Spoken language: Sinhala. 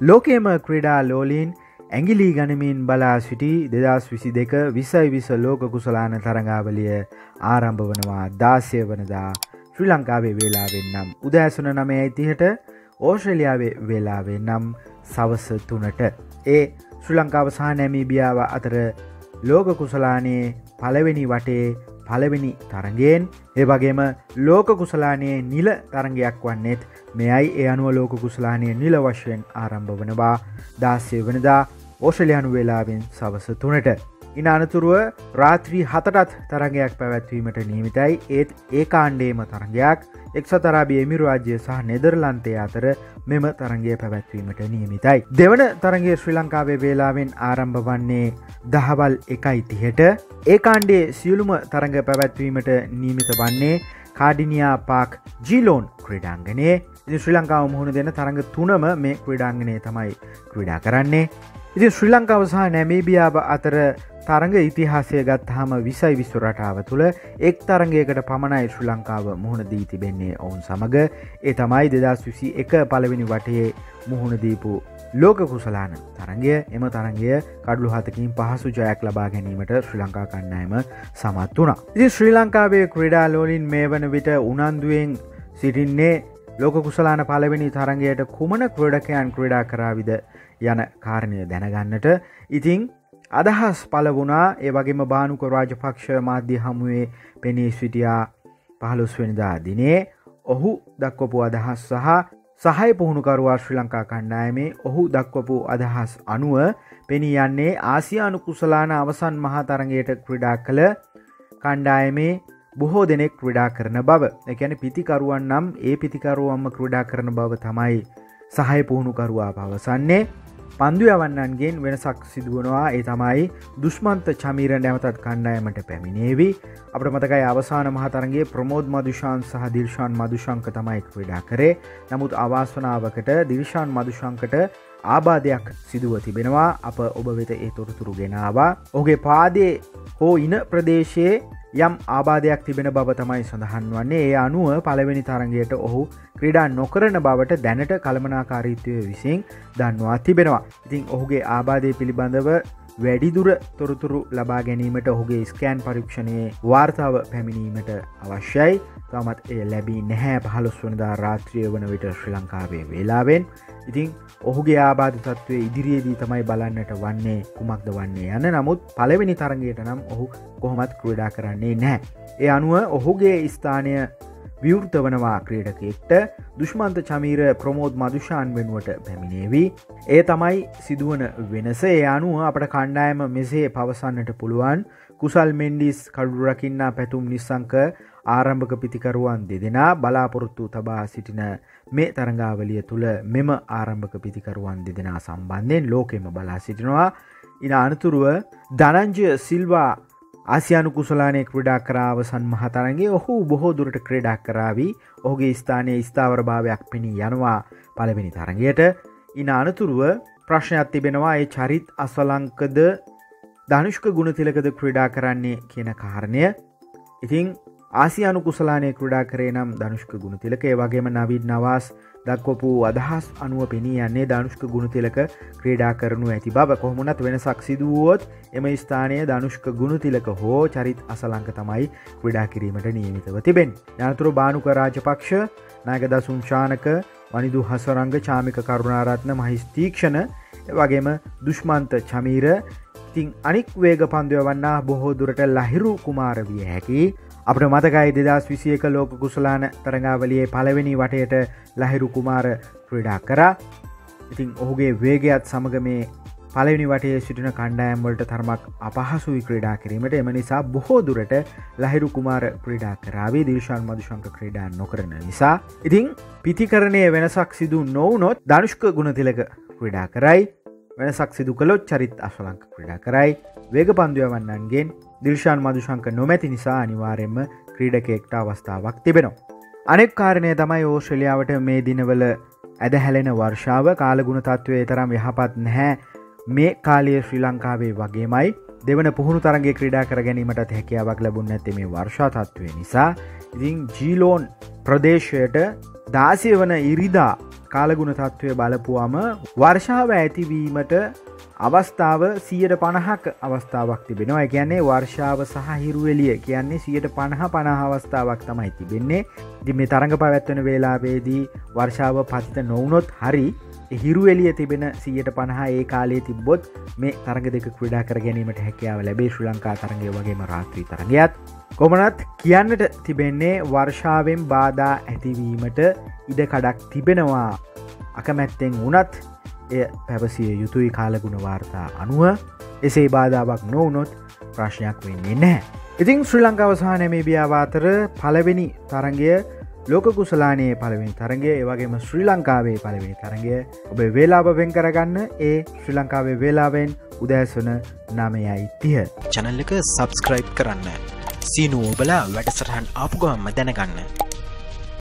ලෝකේම ක්‍රඩා ලෝලීන් ඇගිලී ගනමින් බලා සිටි දෙදස් විසි දෙක විසයි විස ලෝක කුසලාන තරඟාවලිය ආරම්භ වනවා දාසය වනදා ශ්‍රී ලංකාවේ වේලාවෙන් නම්. උදෑසන නමය ඇතිහට ඕශ්‍රලියාවේ වේලාවේ නම් සවස තුනට. ඒ ශ්‍රී ලංකාව සහ නැමීබියාව අතර ලෝක කුසලානයේ පළවෙනි වටේ පළවෙනි තරගෙන් ඒ වගේම ලෝක කුසලානයේ නිල තරගයක් වන්නෙත් මෙයයි. ඒ අනුව ලෝක කුසලානය නිල වශයෙන් ආරම්භ වනවා. දාස්ය වනදා ඕෂලයානු වෙලාවෙන් සවස තුනට. ඉන අනතුරුව රාත්‍රී හතටත් තරගයක් පැවැත්වීමට නීමිතයි ඒත් ඒ කාණ්ඩේම තරගයක් එක්සතරාබිය එමිරවාජ්‍ය සහ නෙදර්ලන්තය අතර මෙම තරගේ පැවැත්වීමට නියමිතයි. දෙවන තරගේ ශ්‍රී ලංකාවේ වේලාවෙන් ආරම්භ වන්නේ දහවල් එකයි තිහට. ඒ කාණ්ඩේ සියලුම තරඟ පැවැත්වීමට නීමිත වන්නේ කාඩිනියා පාක් ජීලෝන් ක්‍රඩාංගනයේ ශ්‍රී ලංකාව මුහුණ දෙන තරඟ තුනම මේ ක්‍රඩාංගනය තමයි ක්‍රඩා කරන්නේ. ඉති ශ්‍රී ලංකාව සහ නැමීබියාව අතර තරඟ ඉතිහාසය ගත්හම විසයි විස්සු රටාව තුළ එක් තරගයකට පමණයි ශ්‍රී ලංකාව මුහුණ දී තිබෙන්නේ ඔවුන් සමඟ ඒ තමයි දෙදස් විසි එක පළවෙනි වටයේ මුහුණ දීපු ලෝක කුසලාන තරගය එම තරගය කඩලු හතකින් පහසු ජයක් ලබා ගැනීමට ශ්‍රී ලංකා කණ්ඩායම සමත් වුණා. ඉති ශ්‍රී ලංකාවේ ක්‍රඩාලෝලින් මේ වන විට උනන්දුවෙන් සිටින්නේ ලෝක කුසලාන පලවෙනි තරගයට කුමන ක්‍රඩකයන් ක්‍රඩා කරාවිද යන කාරණය දැනගන්නට ඉතිං අදහස් පලවුණා ඒ වගේම බානුක රාජපක්ෂ මාධ්‍ය හමුවේ පෙනී සිටියා පහළොස්වෙනිදා දිනේ. ඔහු දක්වපු අදහස් සහ සහය පුහුණුකරුවා ශ්‍රී ලංකා කණ්ඩායමේ ඔහු දක්වපු අදහස් අනුව පෙනී යන්නේ ආසියානු කුසලාන අවසන් මහතරගයට ක්‍රඩා කළ කණ්ඩායමේ බොහෝ දෙනෙක් ක්‍රඩා කරන බව. එකැන පිතිකරුවන් නම් ඒ පිතිකරුවම්ම ක්‍රඩා කරන බව තමයි සහය පුහුණුකරුවා පවසන්නේ. පන්දු යවන්නන්ගෙන් වෙනසක් සිදුවනවා. ඒ තමයි දුෂ්මන්ත චමීර නැවතත් කණ්ඩායමට පැමිණේවී. අපට මතකයි අවසාන මහතරගේ ප්‍රමෝද් මදුෂාන් සහ දිර්ශාන් මදුශංක තමයික් වෙඩා කරේ. නමුත් අවාස්වනාවකට දිර්ශාන් මදුශංකට ආබාධයක් සිදුව තිබෙනවා. අප ඔබ වෙත ඒ තොරතුරු ගෙනවා. ඔහුගේ පාදේ හෝ ඉන ප්‍රදේශයේ යම් ආබාධයක් තිබෙන බව තමයි සඳහන් වන්නේ. ඒ අනුව පළවෙනි තරගයට ඔහු ක්‍රඩා නොකරන බවට දැනට කළමනාකාරීත්වය විසින් දන්වා තිබෙනවා. ඉතිං ඔහුගේ ආබාධය පිළිබඳව වැඩිදුර තොරතුරු ලබා ගැනීමට ඔහුගේ ස්කෑන් පරීක්ෂණයේ වාර්තාව පැමිණීමට අවශ්‍යයි. තමත් එය ලැබී නැහැ පහළොස් වනදා රාත්‍රිය වන විට ශ්‍රී ලංකාවේ වෙලාවෙන්. ඉතිං ඔහුගේ ආබාධ තත්වය ඉදිරියේදී තමයි බලන්නට වන්නේ කුමක්ද වන්නේ යන්න නමුත් පළවෙනි තරගයට නම් ඔහු කොහොමත් ක්‍රඩා කරන්නේ නෑ. ඒ අනුව ඔහුගේ ස්ථානය විවෘත වනවා ක්‍රීඩකෙක්ට දුෂ්මන්ත චමීර ප්‍රමෝද් මදුෂාන් වෙනුවට පැමිණේවී. ඒ තමයි සිදුවන වෙනස. ඒ අනුව අපට කණ්ඩායම මෙසේ පවසන්නට පුළුවන්. කුසල් මෙන්ඩිස් කඩුරකින්නා පැතුම් නිසංක ආරම්භක පිතිකරුවන් දෙදෙනා බලාපොරොත්තු තබා සිටින මේ තරඟාවලිය තුළ මෙම ආරම්භක පිතිකරුවන් දෙදෙනා සම්බන්ධයෙන් ලෝකෙම බලා සිටිනවා. ඉන අනතුරුව ධනංජය සිල්වා ආසියානු කුසලානය ක්‍රඩා කරාවසන් මහතරගේ ඔහු බොහෝ දුරට ක්‍රඩක් කරාවී. ඔහුගේ ස්ථානය ස්ථාවර භාවයක් පෙනී යනවා. පළවෙනි තරගයට ඉන අනතුරුව ප්‍රශ්නයක් තිබෙනවා ඒ චරිත් අස්වලංකද ධනුෂ්ක ගුණතිලකද ක්‍රඩා කරන්නේ? කියන කාරණය. ඉතිං ආසියානු කුසලානය ක්‍රඩා කරේ නම් ධනුෂ්ක ගුණතිලක ඒ වගේම නවිድ නවාස් දක්වපු අදහස් අනුව පෙනී යන්නේ ධනුෂ්ක ගුණතිලක ක්‍රඩා කරනු ඇති බව. කොහොමුණත් වෙනසක් සිදුවුවොත් එම ස්ථානය ධනුෂ්ක ගුණතිලක හෝ චරිත් අසලංක තමයි ක්‍රඩා කිරීමට නියමිතව තිබෙන් යනතුරු බානුක රාජපක්ෂ නාගද සුංශානක වනිදු හසරංග චාමික කරුණාරත්න මහිස්තීක්ෂණ වගේම දුෂ්මන්ත චමීර. ඉතිං අනික් වේග පන්දය වන්නා බොහෝ දුරට ලහිරු කුමාර විය හැකි අපට මතකයි දෙදස් විසියක ලෝක කුසලාන තරඟාවලියේ පළවෙනි වටයට ලහිරු කුමාර ක්‍රඩා කරා. ඉතිං ඔහුගේ වේගයත් සමග මේ පලනි වටේ සිටින කණ්ඩායම්වලට තරමක් අපහසුයි ක්‍රඩා කිරීමට. එම නිසා බොහෝ දුරට ලහිරු කුමාර ක්‍රඩා කරාවේ දේශාන් මදුශංක ක්‍රඩා නොකරන නිසා. ඉතිං පිතිකරණය වෙනසක් සිදු නොවනොත් ධනුෂ්ක ගුණතිලක ක්‍රඩා කරයි. වෙනසක් සිදු කළොත් චරිත් අශලංක ක්‍රඩා කරයි. වේග පන්දුවවන්නන්ගෙන් දිර්ශාන් මදුශංක නොමැති නිසා අනිවාරෙන්ම ක්‍රීඩකෙක්ට අවස්ථාවක් තිබෙනවා. අනෙක් කාරණය තමයි ඕස්ට්‍රලියාවට මේ දිනවල ඇදහැලෙන වර්ෂාව. කාලගුණ තත්ත්වය තරම් යහපත් නැහැ. මේ කාලය ශ්‍රී ලංකාවේ වගේමයි. දෙවන පුහුණු තරගේ ක්‍රඩා කර ගැනීමට හැකියාවක් ලැබුණ ඇති මේ වර්ෂා තත්ත්වය නිසා. ඉතින් ජීලෝන් ප්‍රදේශයට දාසය වන ඉරිදා කාලගුණ තත්ත්වය බලපුවාම වර්ෂාව ඇතිවීමට අවස්ථාව සියට පණහක් අවස්ථාවක් තිබෙනවා. කියන්නේ වර්ෂාව සහ හිරුවලිය කියන්නේ සියට පණහ පණහ අවස්ථාවක් තමයි තිබෙන්නේ. දි මේ තරඟ පැවැත්වන වේලාවේදී වර්ෂාව පතිත නොවනොත් හරි හිරුවලිය තිබෙන සියට පණහ ඒ කාලේ තිබ්බොත් මේ තරග දෙක ක්‍රඩා කර ගැනීමට හැකියාව ලැබේ. ශ්‍රී ලංකා තරගය වගේම රාත්‍රී තරගයත් කොමනත් කියන්නට තිබෙන්නේ වර්ෂාවෙන් බාධා ඇතිවීමට ඉඩ කඩක් තිබෙනවා අකමැත්තෙන් වනත් එය පැවසිය යුතුයි කාලගුණ වාර්තා අනුව එසේ බාධාවක් නොවනොත් ප්‍රශ්නයක් වෙන්නේ නැහැ. ඉතිං ශ්‍රී ලංකාවසාහ නැමේබියාවාතර පලවෙනි තරගය ලෝක කුසලානයේ පළවෙනි තරගේ ඒවගේම ශ්‍රී ලංකාවේ පළවෙනි තරගය ඔබ වේලාබ වෙන් කරගන්න ඒ ශ්‍රී ලංකාවේ වේලාවෙන් උදෑසන නමයයි තිය. චැනල් එක සබස්ක්‍රයිබ් කරන්න. සීනුවෝ බලා වැඩසටහන් ආපුගවම්ම දැනගන්න.